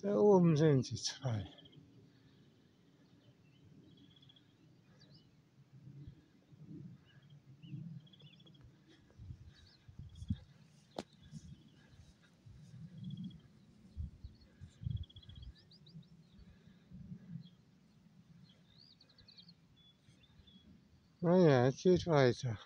在我们这去吃饭。哎呀，去吃来一下。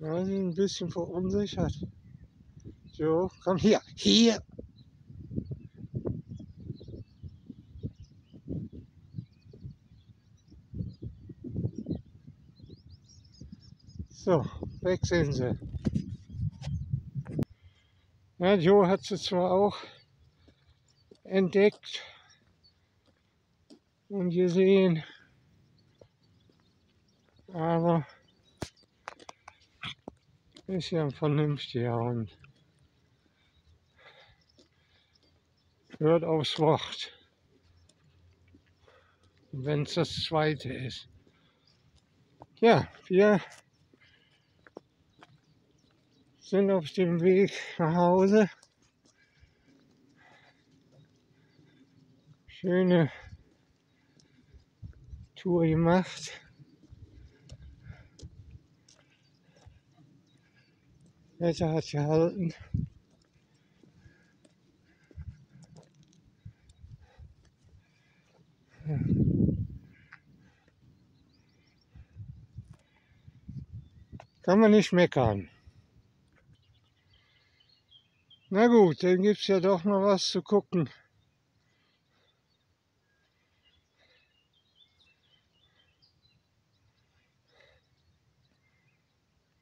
Sind ein bisschen verunsichert. So, komm hier, hier. So, weg sind sie. Ja, Joe hat sie zwar auch entdeckt und gesehen, aber ist ja ein vernünftiger Hund. Hört aufs Wort. Wenn es das zweite ist. Ja, wir sind auf dem Weg nach Hause. Schöne Tour gemacht. Wetter hat gehalten. Kann man nicht meckern. Na gut, dann gibt es ja doch noch was zu gucken.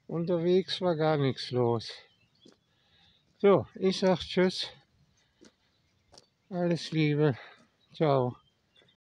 Unterwegs war gar nichts los. So, ich sag Tschüss. Alles Liebe. Ciao.